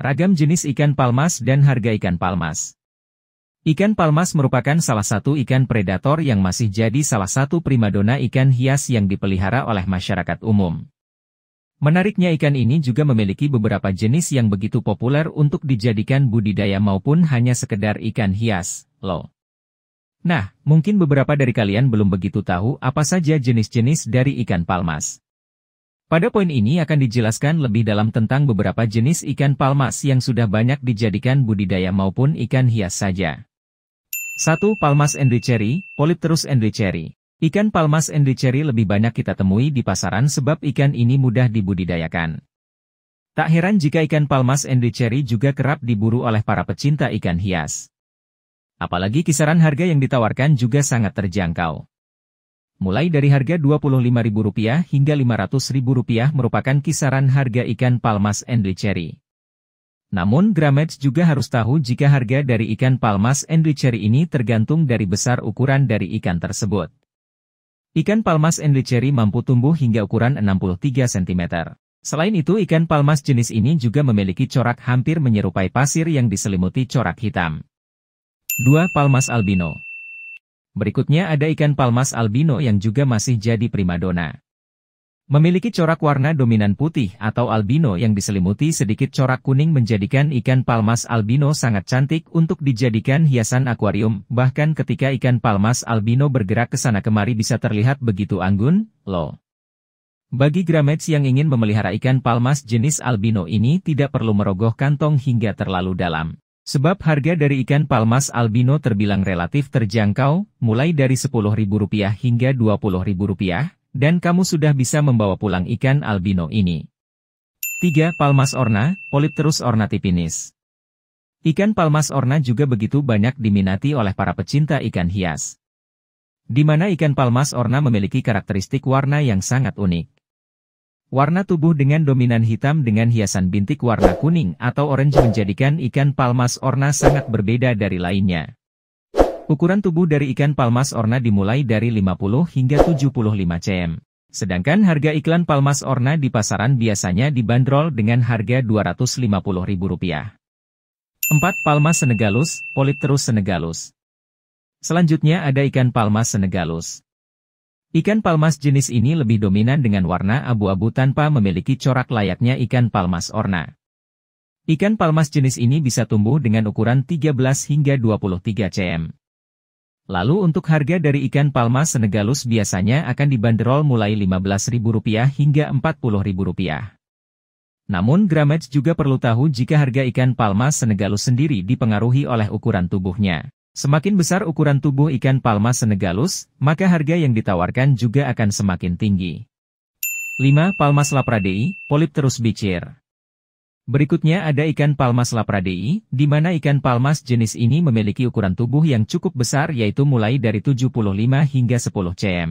Ragam jenis ikan palmas dan harga ikan palmas. Ikan palmas merupakan salah satu ikan predator yang masih jadi salah satu primadona ikan hias yang dipelihara oleh masyarakat umum. Menariknya ikan ini juga memiliki beberapa jenis yang begitu populer untuk dijadikan budidaya maupun hanya sekedar ikan hias, loh. Nah, mungkin beberapa dari kalian belum begitu tahu apa saja jenis-jenis dari ikan palmas. Pada poin ini akan dijelaskan lebih dalam tentang beberapa jenis ikan palmas yang sudah banyak dijadikan budidaya maupun ikan hias saja. 1. Palmas endricheri, Polypterus endricheri. Ikan palmas endricheri lebih banyak kita temui di pasaran sebab ikan ini mudah dibudidayakan. Tak heran jika ikan palmas endricheri juga kerap diburu oleh para pecinta ikan hias. Apalagi kisaran harga yang ditawarkan juga sangat terjangkau mulai dari harga Rp25.000 hingga Rp500.000 merupakan kisaran harga ikan palmas endricheri. Namun Gramex juga harus tahu jika harga dari ikan palmas endricheri ini tergantung dari besar ukuran dari ikan tersebut. Ikan palmas endricheri mampu tumbuh hingga ukuran 63 cm. Selain itu ikan palmas jenis ini juga memiliki corak hampir menyerupai pasir yang diselimuti corak hitam. 2. Palmas albino Berikutnya ada ikan palmas albino yang juga masih jadi primadona. Memiliki corak warna dominan putih atau albino yang diselimuti sedikit corak kuning menjadikan ikan palmas albino sangat cantik untuk dijadikan hiasan akuarium, bahkan ketika ikan palmas albino bergerak ke sana kemari bisa terlihat begitu anggun, loh. Bagi Gramex yang ingin memelihara ikan palmas jenis albino ini tidak perlu merogoh kantong hingga terlalu dalam. Sebab harga dari ikan palmas albino terbilang relatif terjangkau, mulai dari Rp10.000 hingga Rp20.000, dan kamu sudah bisa membawa pulang ikan albino ini. 3. Palmas orna, Polypterus ornatipinis. Ikan palmas orna juga begitu banyak diminati oleh para pecinta ikan hias. Di mana ikan palmas orna memiliki karakteristik warna yang sangat unik. Warna tubuh dengan dominan hitam dengan hiasan bintik warna kuning atau orange menjadikan ikan palmas orna sangat berbeda dari lainnya. Ukuran tubuh dari ikan palmas orna dimulai dari 50 hingga 75 cm. Sedangkan harga iklan palmas orna di pasaran biasanya dibanderol dengan harga Rp250.000. 4. Palmas senegalus, Polypterus senegalus. Selanjutnya ada ikan palmas senegalus. Ikan palmas jenis ini lebih dominan dengan warna abu-abu tanpa memiliki corak layaknya ikan palmas orna. Ikan palmas jenis ini bisa tumbuh dengan ukuran 13 hingga 23 cm. Lalu untuk harga dari ikan palmas senegalus biasanya akan dibanderol mulai Rp15.000 hingga Rp40.000. Namun Gramex juga perlu tahu jika harga ikan palmas senegalus sendiri dipengaruhi oleh ukuran tubuhnya. Semakin besar ukuran tubuh ikan palma senegalus, maka harga yang ditawarkan juga akan semakin tinggi. 5. Palmas lapradei, Polypterus bicir. Berikutnya ada ikan palmas lapradei, di mana ikan palmas jenis ini memiliki ukuran tubuh yang cukup besar yaitu mulai dari 75 hingga 10 cm.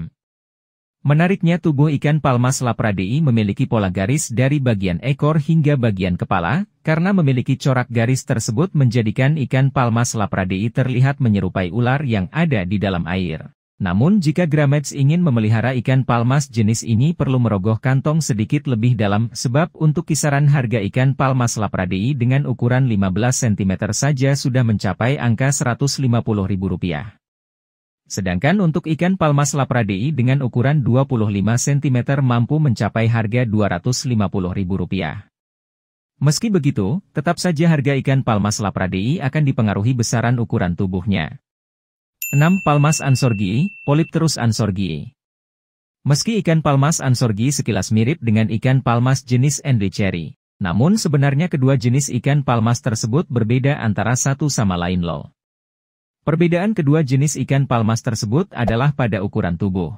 Menariknya tubuh ikan palmas lapradei memiliki pola garis dari bagian ekor hingga bagian kepala, karena memiliki corak garis tersebut menjadikan ikan palmas lapradei terlihat menyerupai ular yang ada di dalam air. Namun jika Gramex ingin memelihara ikan palmas jenis ini perlu merogoh kantong sedikit lebih dalam sebab untuk kisaran harga ikan palmas lapradei dengan ukuran 15 cm saja sudah mencapai angka Rp150.000. Sedangkan untuk ikan palmas lapradei dengan ukuran 25 cm mampu mencapai harga Rp250.000. Meski begitu, tetap saja harga ikan palmas lapradei akan dipengaruhi besaran ukuran tubuhnya. 6. Palmas ansorgi, Polypterus ansorgi. Meski ikan palmas ansorgi sekilas mirip dengan ikan palmas jenis Endricheri, namun sebenarnya kedua jenis ikan palmas tersebut berbeda antara satu sama lain loh. Perbedaan kedua jenis ikan palmas tersebut adalah pada ukuran tubuh.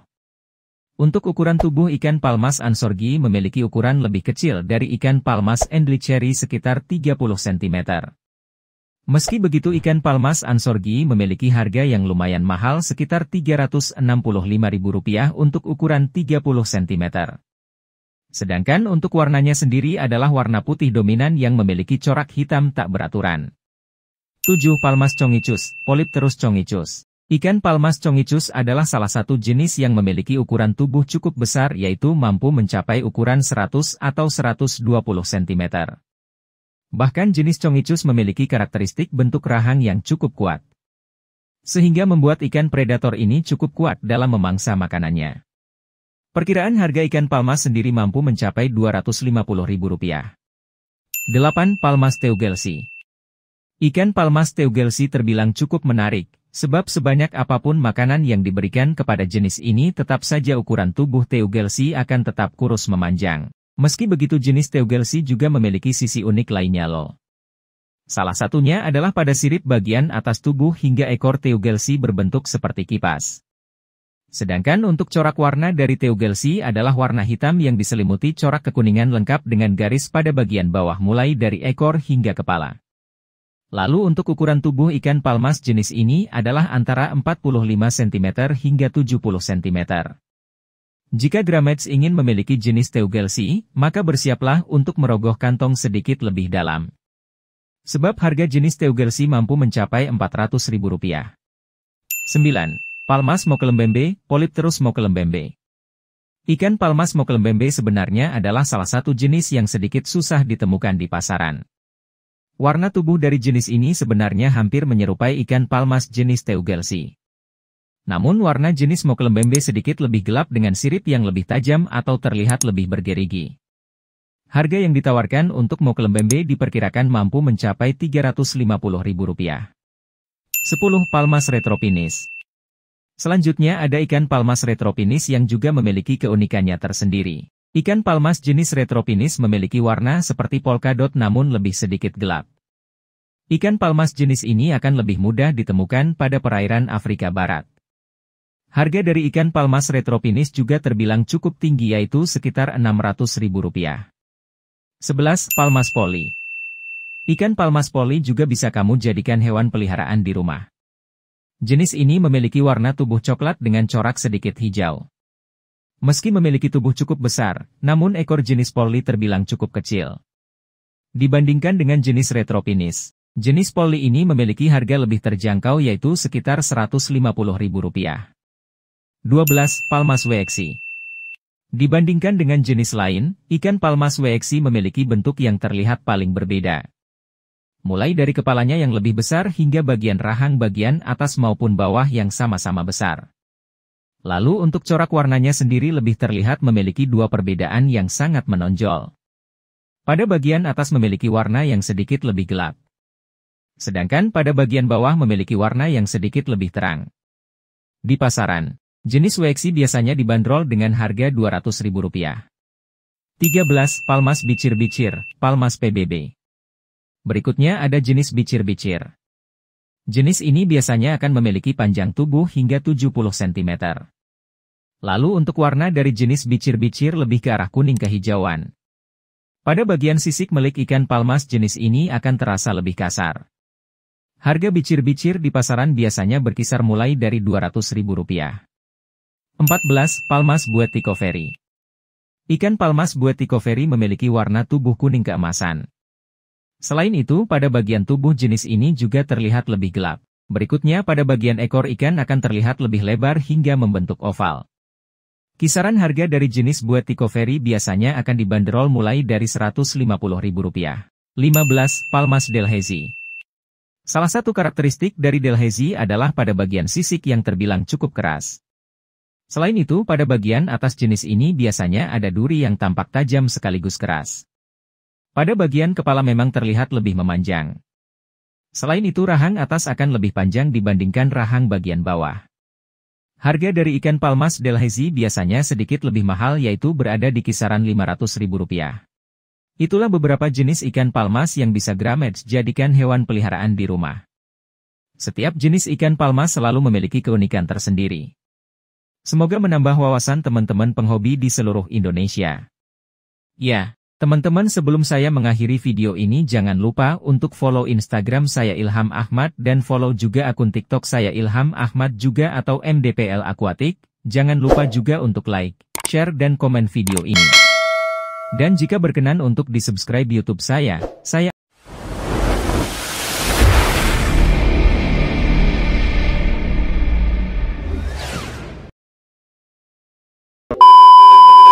Untuk ukuran tubuh ikan palmas ansorgi memiliki ukuran lebih kecil dari ikan palmas endlicheri sekitar 30 cm. Meski begitu ikan palmas ansorgi memiliki harga yang lumayan mahal sekitar Rp365.000 untuk ukuran 30 cm. Sedangkan untuk warnanya sendiri adalah warna putih dominan yang memiliki corak hitam tak beraturan. 7. Palmas congicus, Polypterus congicus. Ikan palmas congicus adalah salah satu jenis yang memiliki ukuran tubuh cukup besar yaitu mampu mencapai ukuran 100 atau 120 cm. Bahkan jenis Chongicus memiliki karakteristik bentuk rahang yang cukup kuat. Sehingga membuat ikan predator ini cukup kuat dalam memangsa makanannya. Perkiraan harga ikan palmas sendiri mampu mencapai Rp250.000. 8. Palmas teugelsi Ikan palmas teugelsi terbilang cukup menarik, sebab sebanyak apa pun makanan yang diberikan kepada jenis ini tetap saja ukuran tubuh teugelsi akan tetap kurus memanjang. Meski begitu jenis teugelsi juga memiliki sisi unik lainnya loh. Salah satunya adalah pada sirip bagian atas tubuh hingga ekor teugelsi berbentuk seperti kipas. Sedangkan untuk corak warna dari teugelsi adalah warna hitam yang diselimuti corak kekuningan lengkap dengan garis pada bagian bawah mulai dari ekor hingga kepala. Lalu untuk ukuran tubuh ikan palmas jenis ini adalah antara 45 cm hingga 70 cm. Jika Grammets ingin memiliki jenis Teugelsi, maka bersiaplah untuk merogoh kantong sedikit lebih dalam. Sebab harga jenis Teugelsi mampu mencapai Rp400.000. 9. Palmas Mokelembembe, Polypterus Mokelembembe. Ikan palmas mokelembembe sebenarnya adalah salah satu jenis yang sedikit susah ditemukan di pasaran. Warna tubuh dari jenis ini sebenarnya hampir menyerupai ikan palmas jenis Teugelsi. Namun warna jenis Mokelembembe sedikit lebih gelap dengan sirip yang lebih tajam atau terlihat lebih bergerigi. Harga yang ditawarkan untuk Mokelembembe diperkirakan mampu mencapai Rp350.000. 10. Palmas Retropinis Selanjutnya ada ikan palmas retropinis yang juga memiliki keunikannya tersendiri. Ikan palmas jenis retropinis memiliki warna seperti polkadot namun lebih sedikit gelap. Ikan palmas jenis ini akan lebih mudah ditemukan pada perairan Afrika Barat. Harga dari ikan palmas retropinis juga terbilang cukup tinggi yaitu sekitar Rp600.000. 11. Palmas poli Ikan palmas poli juga bisa kamu jadikan hewan peliharaan di rumah. Jenis ini memiliki warna tubuh coklat dengan corak sedikit hijau. Meski memiliki tubuh cukup besar, namun ekor jenis poli terbilang cukup kecil. Dibandingkan dengan jenis retropinis, jenis poli ini memiliki harga lebih terjangkau yaitu sekitar Rp150.000. 12. Palmas Wexi Dibandingkan dengan jenis lain, ikan Palmas Wexi memiliki bentuk yang terlihat paling berbeda. Mulai dari kepalanya yang lebih besar hingga bagian rahang bagian atas maupun bawah yang sama-sama besar. Lalu untuk corak warnanya sendiri lebih terlihat memiliki dua perbedaan yang sangat menonjol. Pada bagian atas memiliki warna yang sedikit lebih gelap. Sedangkan pada bagian bawah memiliki warna yang sedikit lebih terang. Di pasaran, jenis Wexi biasanya dibanderol dengan harga Rp200.000. 13. Palmas Bicir-Bicir, Palmas PBB. Berikutnya ada jenis bicir-bicir. Jenis ini biasanya akan memiliki panjang tubuh hingga 70 cm. Lalu untuk warna dari jenis bicir-bicir lebih ke arah kuning kehijauan. Pada bagian sisik melik ikan palmas jenis ini akan terasa lebih kasar. Harga bicir-bicir di pasaran biasanya berkisar mulai dari Rp200.000. 14. Palmas Bueticoferi Ikan palmas Bueticoferi memiliki warna tubuh kuning keemasan. Selain itu, pada bagian tubuh jenis ini juga terlihat lebih gelap. Berikutnya pada bagian ekor ikan akan terlihat lebih lebar hingga membentuk oval. Kisaran harga dari jenis buat Ticoferi biasanya akan dibanderol mulai dari Rp150.000. 15. Palmas Delhaize Salah satu karakteristik dari Delhaize adalah pada bagian sisik yang terbilang cukup keras. Selain itu, pada bagian atas jenis ini biasanya ada duri yang tampak tajam sekaligus keras. Pada bagian kepala memang terlihat lebih memanjang. Selain itu rahang atas akan lebih panjang dibandingkan rahang bagian bawah. Harga dari ikan palmas delhaize biasanya sedikit lebih mahal yaitu berada di kisaran Rp500.000. Itulah beberapa jenis ikan palmas yang bisa Gramet jadikan hewan peliharaan di rumah. Setiap jenis ikan palmas selalu memiliki keunikan tersendiri. Semoga menambah wawasan teman-teman penghobi di seluruh Indonesia. Ya, Teman-teman sebelum saya mengakhiri video ini jangan lupa untuk follow Instagram saya Ilham Ahmad dan follow juga akun TikTok saya Ilham Ahmad juga atau MDPL Aquatic. Jangan lupa juga untuk like, share dan komen video ini. Dan jika berkenan untuk di subscribe YouTube saya, saya